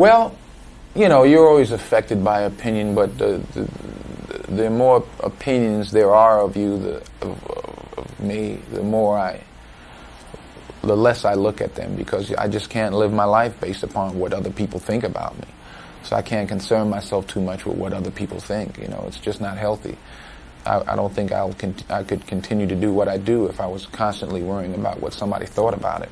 Well, you know, you're always affected by opinion, but the, the, the more opinions there are of you, the, of, of me, the more I, the less I look at them because I just can't live my life based upon what other people think about me. So I can't concern myself too much with what other people think. You know, it's just not healthy. I, I don't think I'll con- I could continue to do what I do if I was constantly worrying about what somebody thought about it.